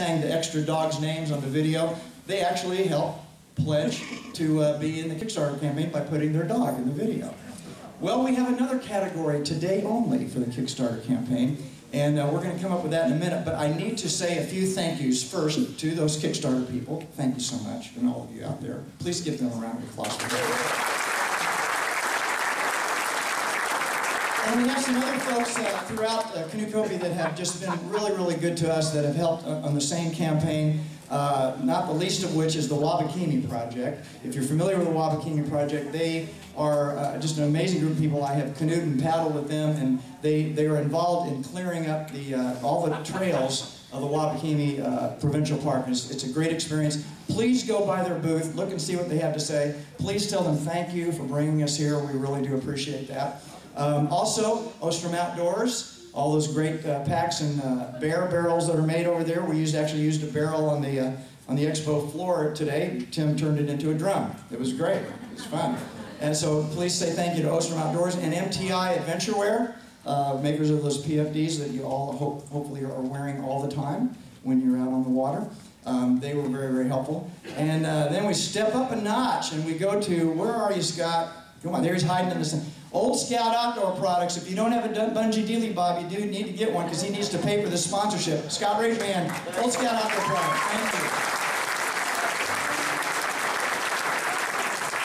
sang the extra dogs' names on the video, they actually helped pledge to uh, be in the Kickstarter campaign by putting their dog in the video. Well, we have another category today only for the Kickstarter campaign, and uh, we're going to come up with that in a minute, but I need to say a few thank yous first to those Kickstarter people. Thank you so much, and all of you out there. Please give them a round of applause. And we have some other folks uh, throughout uh, Canoecopia that have just been really, really good to us that have helped uh, on the same campaign. Uh, not the least of which is the Wabakimi Project. If you're familiar with the Wabakimi Project, they are uh, just an amazing group of people. I have canoed and paddled with them, and they, they are involved in clearing up the, uh, all the trails of the Wabakimi uh, Provincial Park. It's, it's a great experience. Please go by their booth, look and see what they have to say. Please tell them thank you for bringing us here. We really do appreciate that. Um, also, Ostrom Outdoors, all those great uh, packs and uh, bear barrels that are made over there. We used actually used a barrel on the uh, on the expo floor today. Tim turned it into a drum. It was great. It was fun. And so please say thank you to Ostrom Outdoors and MTI Adventurewear, uh, makers of those PFDs that you all hope, hopefully are wearing all the time when you're out on the water. Um, they were very, very helpful. And uh, then we step up a notch and we go to, where are you, Scott? Come on, there he's hiding in this thing. Old Scout Outdoor Products. If you don't have a bungee dealy bob, you do need to get one because he needs to pay for the sponsorship. Scott, raise your hand. Old Scout Outdoor Products. Thank you.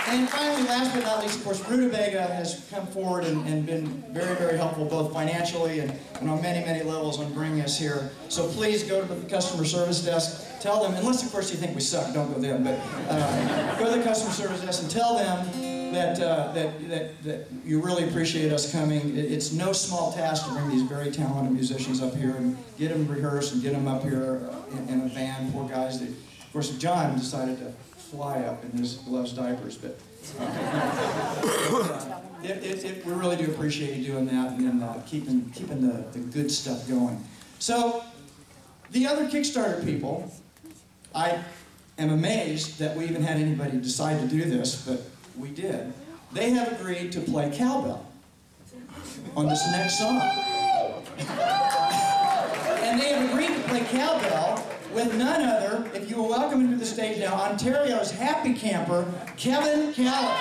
And finally, last but not least, of course, Rutabaga has come forward and, and, been very, very helpful both financially and, and, on many, many levels on bringing us here. So please go to the customer service desk, tell them, unless of course you think we suck, don't go there, but uh, go to the customer service desk and tell them that, uh, that, that, that you really appreciate us coming. It's no small task to bring these very talented musicians up here and get them rehearsed and get them up here in, in a van, poor guys. That, of course, John decided to fly up in his loves diapers, but uh, it, it, it, we really do appreciate you doing that and uh, keeping, keeping the, the good stuff going. So, the other Kickstarter people, I am amazed that we even had anybody decide to do this, but we did. They have agreed to play cowbell on this next song. and they have agreed to play cowbell with none other, if you will welcome him to the stage now, Ontario's happy camper, Kevin Callan.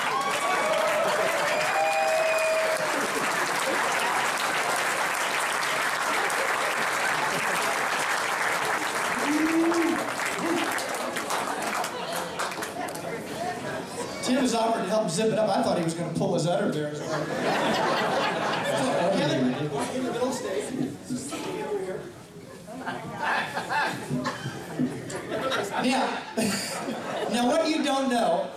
Tim was offered to help zip it up. I thought he was going to pull his udder there. Kevin, in the middle stage. Now, now what you don't know.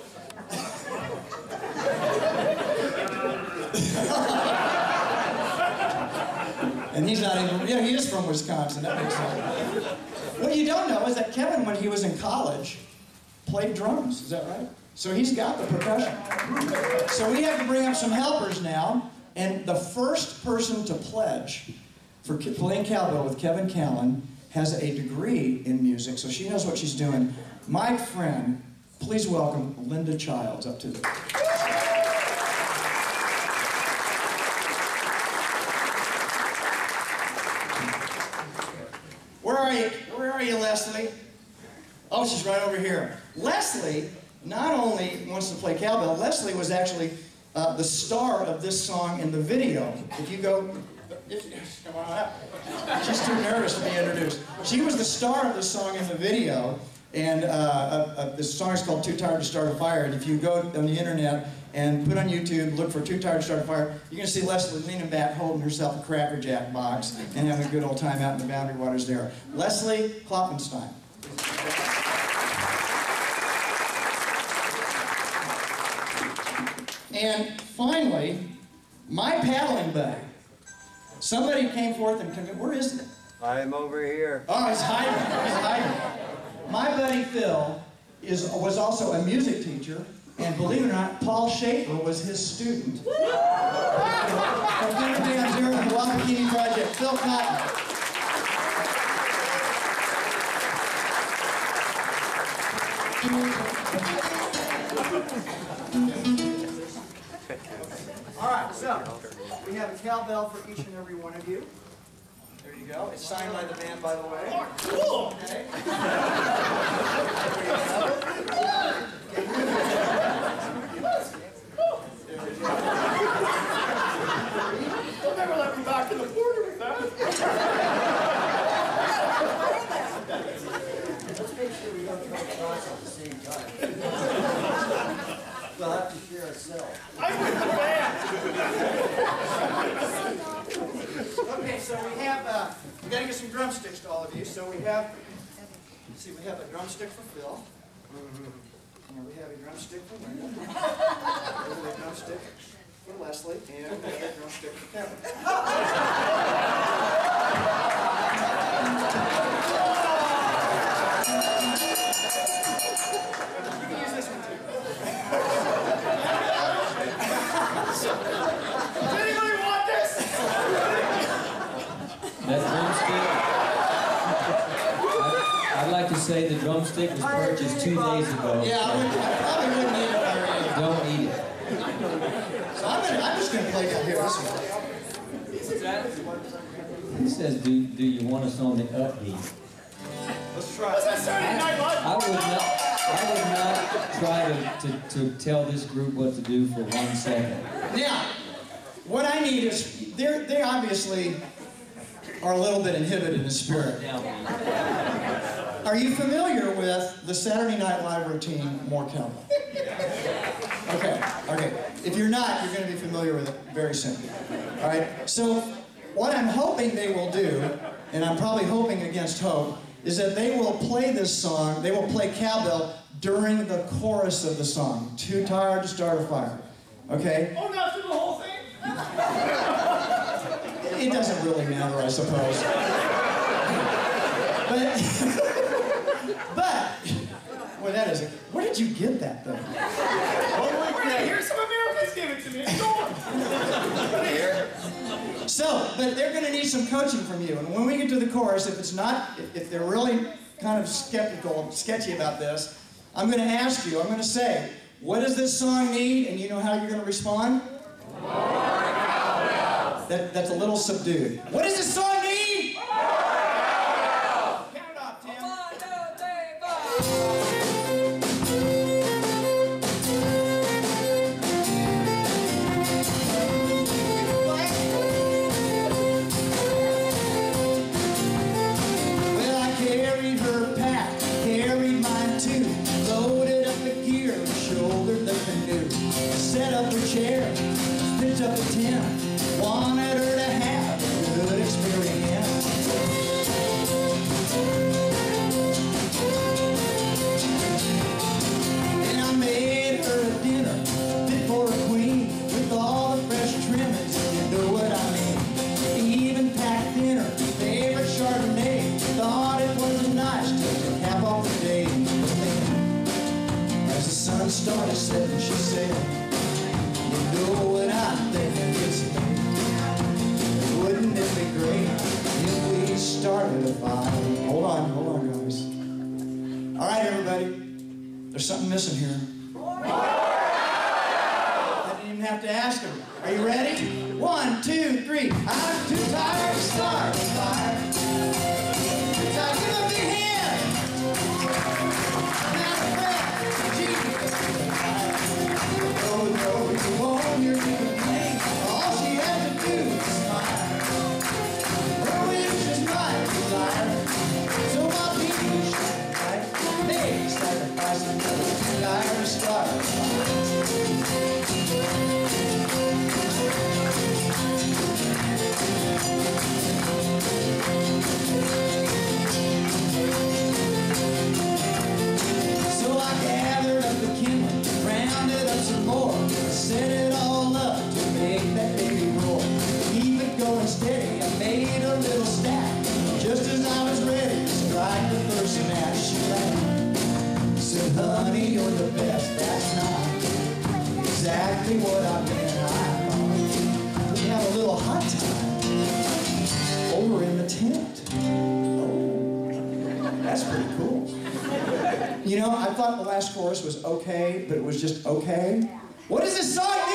and he's not even, yeah, he is from Wisconsin, that makes sense. What you don't know is that Kevin, when he was in college, played drums, is that right? So he's got the percussion. So we have to bring up some helpers now, and the first person to pledge for playing cowbell with Kevin Callan has a degree in music, so she knows what she's doing. My friend, please welcome Linda Childs up to the... Where are you? Where are you, Leslie? Oh, she's right over here. Leslie not only wants to play cowbell, Leslie was actually uh, the star of this song in the video. If you go Come on up. She's too nervous to be introduced. She was the star of the song in the video, and uh, uh, uh, the song is called Too Tired to Start a Fire. And if you go on the internet and put on YouTube, look for Too Tired to Start a Fire, you're going to see Leslie leaning back, holding herself a Cracker Jack box, and having a good old time out in the Boundary Waters there. Leslie Klopfenstein. And finally, my paddling buddy. Somebody came forth and came, where is it? I'm over here. Oh, he's hiding. He's hiding. My buddy Phil is, was also a music teacher, and believe it or not, Paul Shaffer was his student. From Fingerbands here in the Wabakimi Project, Phil Cotton. All right, so, we have a cowbell for each and every one of you. There you go. It's signed by the man, by the way. Oh, cool! Okay. They'll never let me back in the border with that. Let's make sure we don't throw shots at the same time. Drumsticks to all of you. So we have, see, we have a drumstick for Phil. Mm-hmm. And we have a drumstick for Linda. We have a drumstick for Leslie. And we have a drumstick for Kevin. You can use this one too. Does anybody want this? That drumstick. I'd- I'd like to say the drumstick was purchased two days ago. Yeah, I, would, I probably wouldn't eat it if I were you. Don't eat it. So I'm, gonna, I'm just gonna play down here. This way. He says, do, do you want us on the upbeat? Let's try. What's that Saturday Night Live? I would not, I would not try to, to, to tell this group what to do for one second. Now, what I need is they're they obviously are a little bit inhibited in the spirit. Now, Are you familiar with the Saturday Night Live routine, More Cowbell? Okay, okay. If you're not, you're going to be familiar with it very soon. All right. So, what I'm hoping they will do, and I'm probably hoping against hope, is that they will play this song. They will play cowbell during the chorus of the song. Too tired to start a fire. Okay. Oh, not through the whole thing? It doesn't really matter, I suppose. But, but, well, that is. Where did you get that thing? Oh, yeah, here's some Americans gave it to me. It's gone. Here. So, but they're going to need some coaching from you. And when we get to the chorus, if it's not, if, if they're really kind of skeptical, sketchy about this, I'm going to ask you. I'm going to say, what does this song need? And you know how you're going to respond? That, that's a little subdued. What does this song started a fire?" Hold on, hold on, guys. All right, everybody. There's something missing here. I didn't even have to ask him. Are you ready? One, two, three. I'm too tired to start fire. Exactly what I meant. We have a little hot time over in the tent. Oh, that's pretty cool. You know, I thought the last chorus was okay, but it was just okay. What is this song